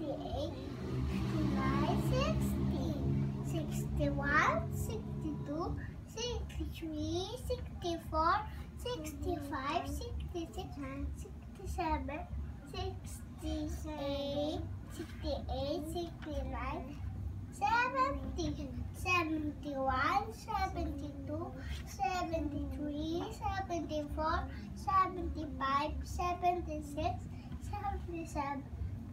58, 59, 60, 61, 62, 63, 64, 65, 66, 67, 68, 68, 69, 70, 71, 72, 73, 74, 75, 76, 77,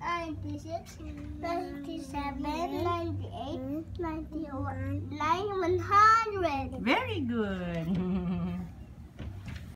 96, 97, 98, 91, 100. Very good.